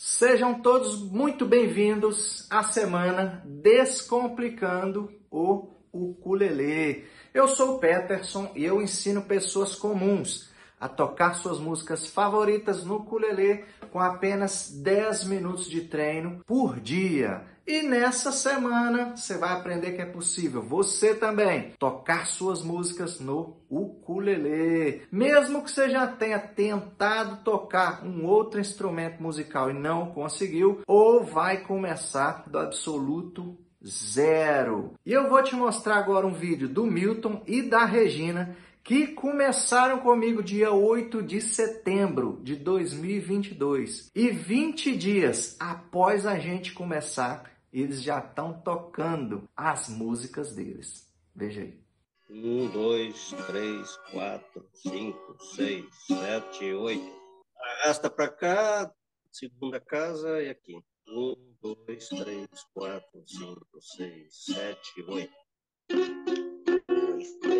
Sejam todos muito bem-vindos à semana Descomplicando o Ukulele. Eu sou o Peterson e eu ensino pessoas comuns a tocar suas músicas favoritas no ukulele com apenas 10 minutos de treino por dia. E nessa semana você vai aprender que é possível você também tocar suas músicas no ukulele. Mesmo que você já tenha tentado tocar um outro instrumento musical e não conseguiu, ou vai começar do absoluto zero. E eu vou te mostrar agora um vídeo do Milton e da Regina que começaram comigo dia 8 de setembro de 2022. E 20 dias após a gente começar, eles já estão tocando as músicas deles. Veja aí. Um, dois, três, quatro, cinco, seis, sete, oito. Arrasta para cá, segunda casa e aqui. Um, dois, três, quatro, cinco, seis, sete, oito. dois, três,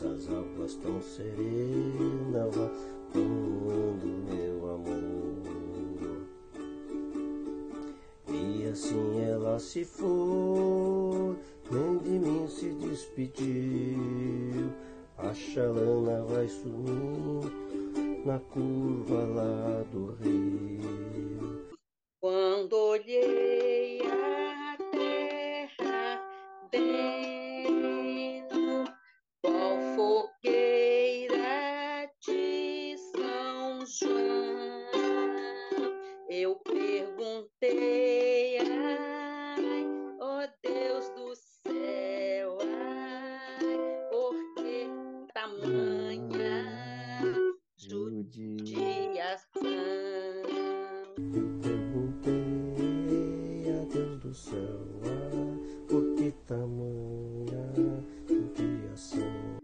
Essas águas tão serenas vá tomando meu amor. E assim ela se foi, nem de mim se despediu. A chalana vai sumir na curva lá do rio.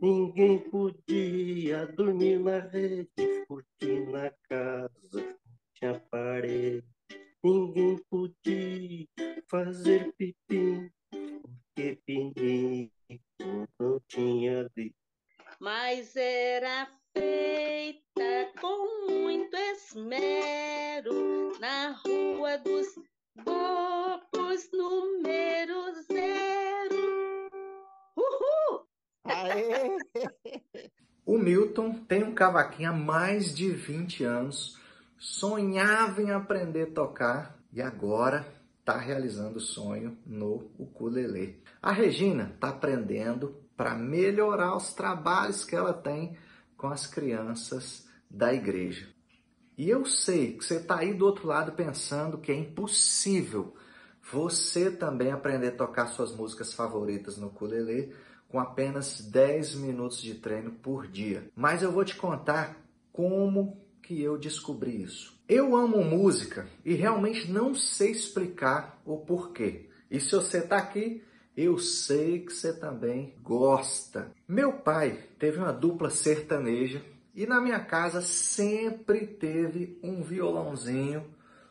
Ninguém podia dormir na rede, Tem um cavaquinho há mais de 20 anos, sonhava em aprender a tocar e agora está realizando o sonho no ukulele. A Regina está aprendendo para melhorar os trabalhos que ela tem com as crianças da igreja. E eu sei que você está aí do outro lado pensando que é impossível você também aprender a tocar suas músicas favoritas no ukulele com apenas 10 minutos de treino por dia. Mas eu vou te contar como que eu descobri isso. Eu amo música e realmente não sei explicar o porquê. E se você está aqui, eu sei que você também gosta. Meu pai teve uma dupla sertaneja e na minha casa sempre teve um violãozinho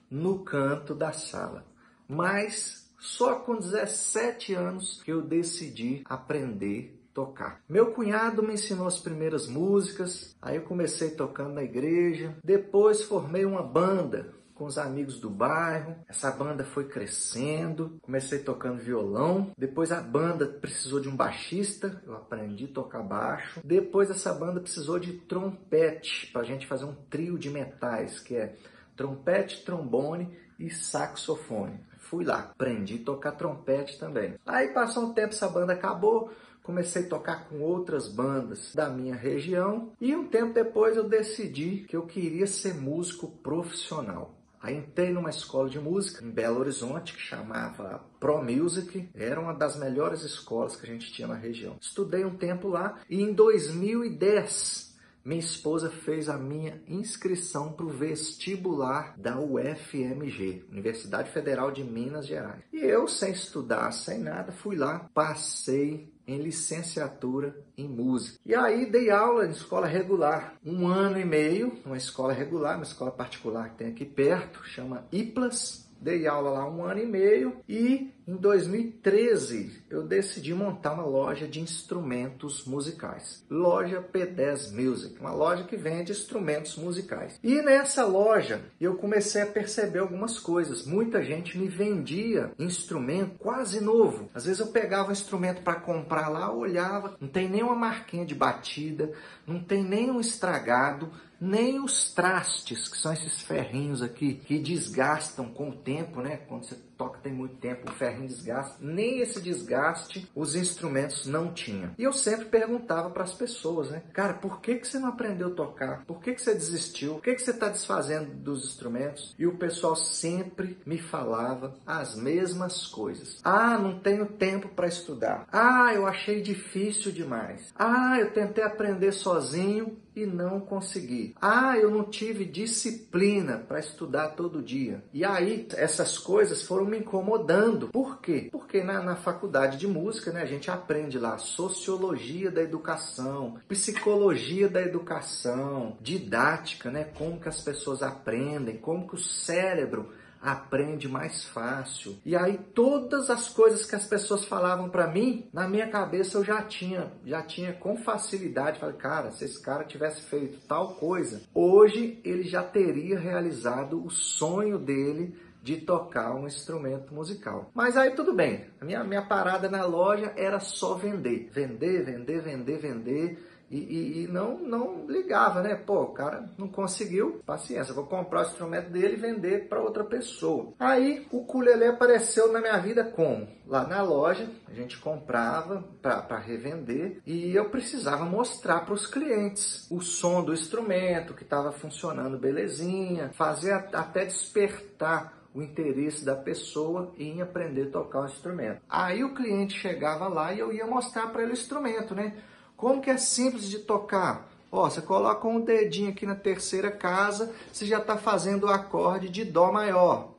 no canto da sala. Mas só com 17 anos que eu decidi aprender tocar. Meu cunhado me ensinou as primeiras músicas, aí eu comecei tocando na igreja, depois formei uma banda com os amigos do bairro. Essa banda foi crescendo. Comecei tocando violão. Depois a banda precisou de um baixista. Eu aprendi a tocar baixo. Depois essa banda precisou de trompete para a gente fazer um trio de metais, que é trompete, trombone e saxofone. Fui lá, aprendi a tocar trompete também. Aí passou um tempo, essa banda acabou, comecei a tocar com outras bandas da minha região e um tempo depois eu decidi que eu queria ser músico profissional. Aí entrei numa escola de música em Belo Horizonte que chamava Pro Music, era uma das melhores escolas que a gente tinha na região. Estudei um tempo lá e em 2010 minha esposa fez a minha inscrição para o vestibular da UFMG, Universidade Federal de Minas Gerais. E eu, sem estudar, sem nada, fui lá, passei em licenciatura em música. E aí dei aula em escola regular, um ano e meio, uma escola regular, uma escola particular que tem aqui perto, chama IPLAS, Dei aula lá um ano e meio e em 2013 eu decidi montar uma loja de instrumentos musicais. Loja P10 Music, uma loja que vende instrumentos musicais. E nessa loja eu comecei a perceber algumas coisas. Muita gente me vendia instrumento quase novo. Às vezes eu pegava um instrumento para comprar lá, olhava, não tem nenhuma marquinha de batida, não tem nenhum estragado, nem os trastes, que são esses ferrinhos aqui, que desgastam com o tempo, né? Quando você toca tem muito tempo, o ferrinho desgasta. Nem esse desgaste os instrumentos não tinham. E eu sempre perguntava para as pessoas, né? Cara, por que, que você não aprendeu a tocar? Por que, que você desistiu? Por que, que você está desfazendo dos instrumentos? E o pessoal sempre me falava as mesmas coisas. Ah, não tenho tempo para estudar. Ah, eu achei difícil demais. Ah, eu tentei aprender sozinho e não consegui. Ah, eu não tive disciplina para estudar todo dia. E aí, essas coisas foram me incomodando. Por quê? Porque na, na faculdade de música, né, a gente aprende lá sociologia da educação, psicologia da educação, didática, né, como que as pessoas aprendem, como que o cérebro aprende mais fácil. E aí todas as coisas que as pessoas falavam para mim, na minha cabeça eu já tinha, já tinha com facilidade. Falei, cara, se esse cara tivesse feito tal coisa, hoje ele já teria realizado o sonho dele de tocar um instrumento musical. Mas aí tudo bem, a minha, minha parada na loja era só vender. Vender, vender, vender, vender e, e, e, não, não ligava, né? Pô, o cara não conseguiu, paciência, vou comprar o instrumento dele e vender para outra pessoa. Aí o ukulele apareceu na minha vida como? Lá na loja, a gente comprava para revender e eu precisava mostrar para os clientes o som do instrumento que estava funcionando belezinha, fazer até despertar o interesse da pessoa em aprender a tocar o instrumento. Aí o cliente chegava lá e eu ia mostrar para ele o instrumento, né? Como que é simples de tocar? Ó, você coloca um dedinho aqui na terceira casa, você já está fazendo o acorde de Dó maior.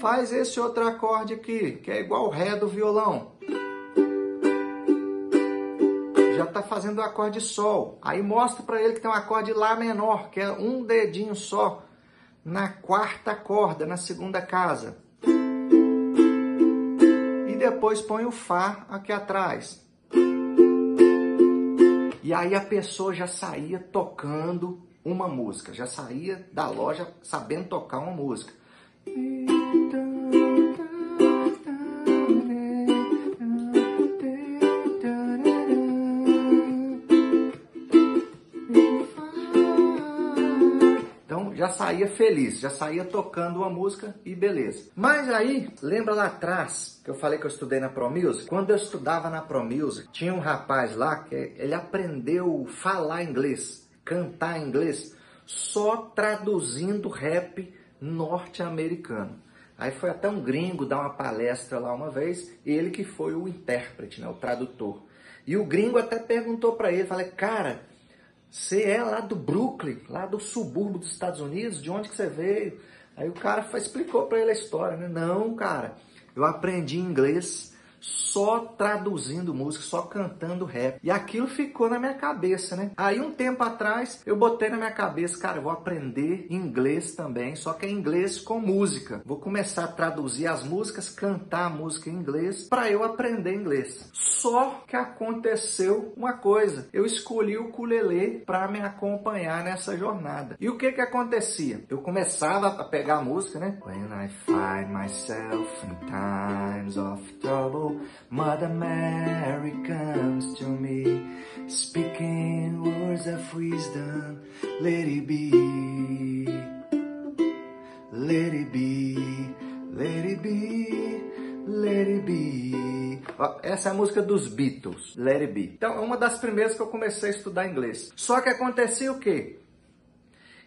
Faz esse outro acorde aqui, que é igual o Ré do violão. Já está fazendo o acorde Sol. Aí mostra para ele que tem um acorde Lá menor, que é um dedinho só, na quarta corda, na segunda casa depois põe o Fá aqui atrás. E aí a pessoa já saía tocando uma música, já saía da loja sabendo tocar uma música. Saía feliz, já saía tocando uma música e beleza. Mas aí, lembra lá atrás que eu falei que eu estudei na Pro Music? Quando eu estudava na Pro Music, tinha um rapaz lá que ele aprendeu falar inglês, cantar inglês, só traduzindo rap norte-americano. Aí foi até um gringo dar uma palestra lá uma vez, ele que foi o intérprete, né, o tradutor. E o gringo até perguntou para ele, falei, cara, você é lá do Brooklyn, lá do subúrbio dos Estados Unidos, de onde que você veio? Aí o cara explicou para ele a história, né? Não, cara, eu aprendi inglês só traduzindo música, só cantando rap. E aquilo ficou na minha cabeça, né? Aí um tempo atrás eu botei na minha cabeça, cara, eu vou aprender inglês também, só que é inglês com música. Vou começar a traduzir as músicas, cantar a música em inglês para eu aprender inglês. Só que aconteceu uma coisa, eu escolhi o ukulele para me acompanhar nessa jornada. E o que que acontecia? Eu começava a pegar a música, né? When I find myself in times of trouble Mother Mary comes to me, speaking words of wisdom. Let it be, let it be, let it be, let it be. Essa é a música dos Beatles, Let It Be. Então, é uma das primeiras que eu comecei a estudar inglês. Só que acontecia o quê?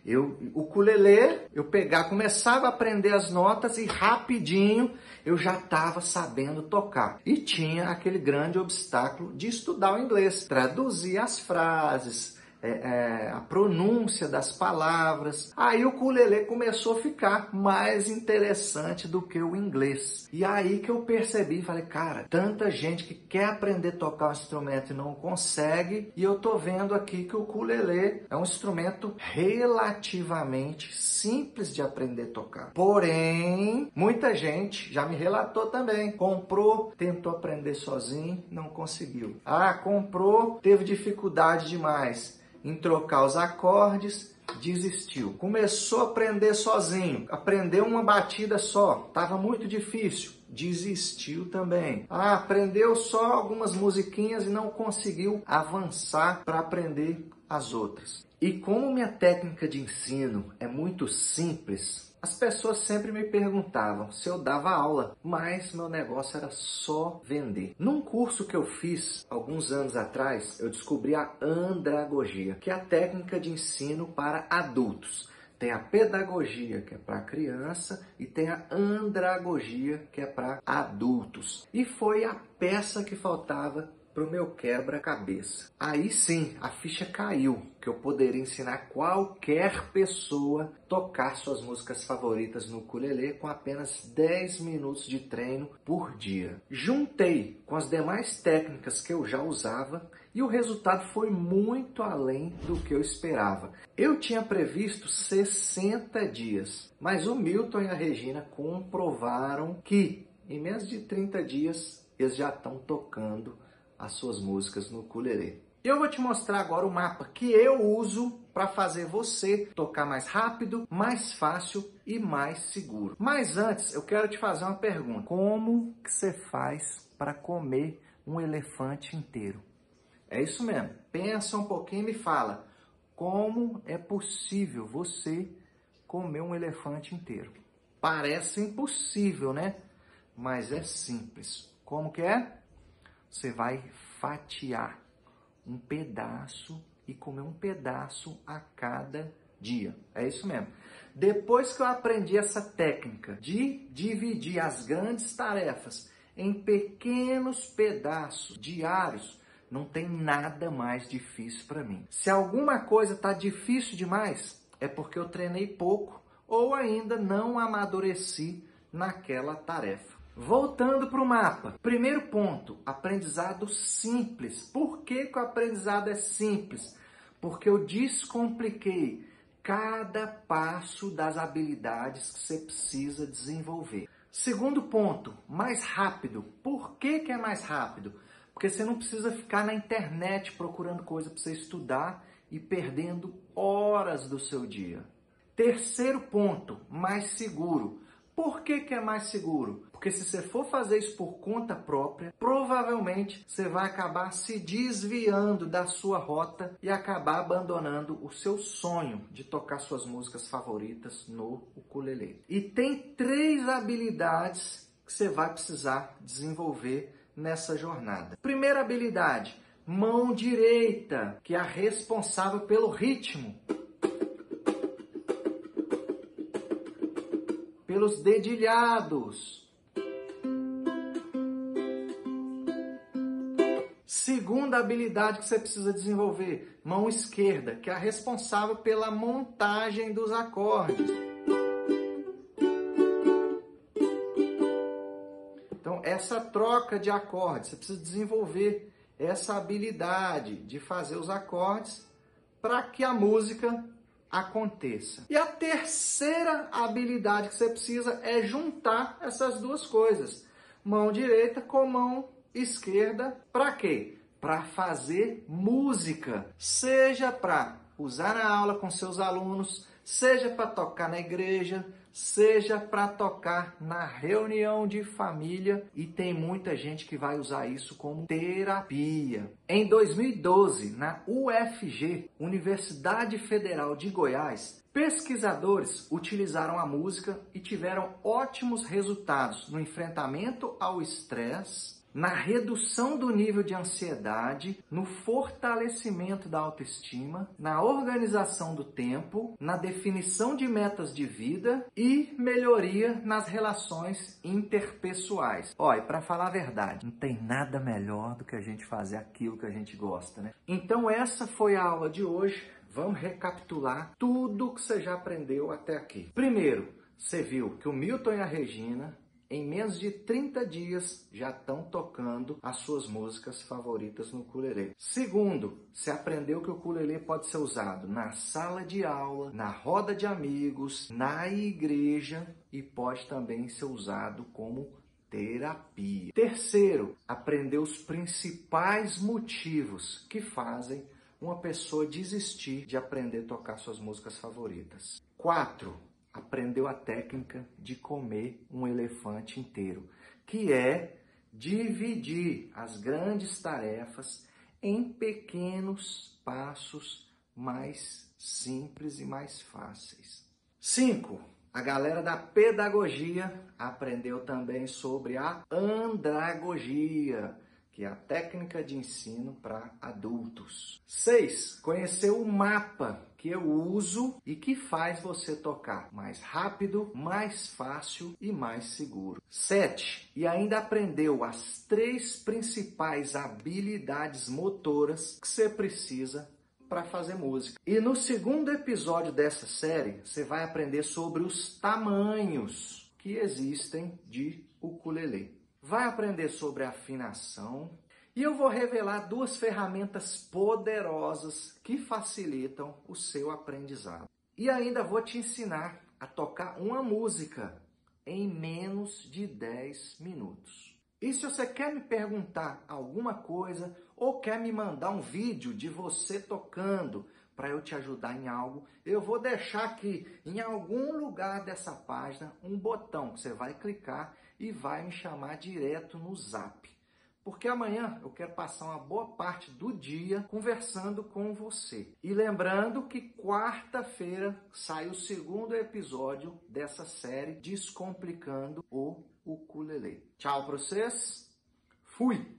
Eu, o ukulele, eu pegar, começava a aprender as notas e rapidinho eu já estava sabendo tocar. E tinha aquele grande obstáculo de estudar o inglês, traduzir as frases, é, é, a pronúncia das palavras. Aí o ukulele começou a ficar mais interessante do que o inglês. E aí que eu percebi, falei, cara, tanta gente que quer aprender a tocar um instrumento e não consegue, e eu tô vendo aqui que o ukulele é um instrumento relativamente simples de aprender a tocar. Porém, muita gente já me relatou também, comprou, tentou aprender sozinho, não conseguiu. Ah, comprou, teve dificuldade demais em trocar os acordes, desistiu. Começou a aprender sozinho, aprendeu uma batida só, estava muito difícil, desistiu também. Ah, aprendeu só algumas musiquinhas e não conseguiu avançar para aprender as outras. E como minha técnica de ensino é muito simples, as pessoas sempre me perguntavam se eu dava aula, mas meu negócio era só vender. Num curso que eu fiz alguns anos atrás, eu descobri a andragogia, que é a técnica de ensino para adultos. Tem a pedagogia, que é para criança, e tem a andragogia, que é para adultos. E foi a peça que faltava para o meu quebra-cabeça. Aí sim, a ficha caiu, que eu poderia ensinar qualquer pessoa tocar suas músicas favoritas no ukulele com apenas 10 minutos de treino por dia. Juntei com as demais técnicas que eu já usava e o resultado foi muito além do que eu esperava. Eu tinha previsto 60 dias, mas o Milton e a Regina comprovaram que em menos de 30 dias eles já estão tocando as suas músicas no ukulele. Eu vou te mostrar agora o mapa que eu uso para fazer você tocar mais rápido, mais fácil e mais seguro. Mas antes, eu quero te fazer uma pergunta. Como que você faz para comer um elefante inteiro? É isso mesmo. Pensa um pouquinho e me fala. Como é possível você comer um elefante inteiro? Parece impossível, né? Mas é simples. Como que é? Você vai fatiar um pedaço e comer um pedaço a cada dia. É isso mesmo. Depois que eu aprendi essa técnica de dividir as grandes tarefas em pequenos pedaços diários, não tem nada mais difícil para mim. Se alguma coisa está difícil demais, é porque eu treinei pouco ou ainda não amadureci naquela tarefa. Voltando para o mapa. Primeiro ponto, aprendizado simples. Por que, que o aprendizado é simples? Porque eu descompliquei cada passo das habilidades que você precisa desenvolver. Segundo ponto, mais rápido. Por que, que é mais rápido? Porque você não precisa ficar na internet procurando coisa para você estudar e perdendo horas do seu dia. Terceiro ponto, mais seguro. Por que, que é mais seguro? Porque se você for fazer isso por conta própria, provavelmente você vai acabar se desviando da sua rota e acabar abandonando o seu sonho de tocar suas músicas favoritas no ukulele. E tem três habilidades que você vai precisar desenvolver nessa jornada. Primeira habilidade, mão direita, que é a responsável pelo ritmo. Pelos dedilhados. Segunda habilidade que você precisa desenvolver, mão esquerda, que é a responsável pela montagem dos acordes. Então, essa troca de acordes, você precisa desenvolver essa habilidade de fazer os acordes para que a música aconteça. E a terceira habilidade que você precisa é juntar essas duas coisas. Mão direita com mão esquerda. Para quê? Para fazer música. Seja para usar na aula com seus alunos, seja para tocar na igreja, seja para tocar na reunião de família e tem muita gente que vai usar isso como terapia. Em 2012, na UFG, Universidade Federal de Goiás, pesquisadores utilizaram a música e tiveram ótimos resultados no enfrentamento ao estresse, na redução do nível de ansiedade, no fortalecimento da autoestima, na organização do tempo, na definição de metas de vida e melhoria nas relações interpessoais. Olha, para falar a verdade, não tem nada melhor do que a gente fazer aquilo que a gente gosta, né? Então essa foi a aula de hoje. Vamos recapitular tudo que você já aprendeu até aqui. Primeiro, você viu que o Milton e a Regina em menos de 30 dias já estão tocando as suas músicas favoritas no ukulele. Segundo, você aprendeu que o ukulele pode ser usado na sala de aula, na roda de amigos, na igreja e pode também ser usado como terapia. Terceiro, aprendeu os principais motivos que fazem uma pessoa desistir de aprender a tocar suas músicas favoritas. Quatro, aprendeu a técnica de comer um elefante inteiro, que é dividir as grandes tarefas em pequenos passos mais simples e mais fáceis. 5. A galera da pedagogia aprendeu também sobre a andragogia, que é a técnica de ensino para adultos. 6. Conheceu o mapa que eu uso e que faz você tocar mais rápido, mais fácil e mais seguro. 7. E ainda aprendeu as três principais habilidades motoras que você precisa para fazer música. E no segundo episódio dessa série, você vai aprender sobre os tamanhos que existem de ukulele vai aprender sobre afinação e eu vou revelar duas ferramentas poderosas que facilitam o seu aprendizado. E ainda vou te ensinar a tocar uma música em menos de 10 minutos. E se você quer me perguntar alguma coisa ou quer me mandar um vídeo de você tocando para eu te ajudar em algo, eu vou deixar aqui em algum lugar dessa página um botão que você vai clicar e vai me chamar direto no zap. Porque amanhã eu quero passar uma boa parte do dia conversando com você. E lembrando que quarta-feira sai o segundo episódio dessa série Descomplicando o Ukulele. Tchau para vocês. Fui!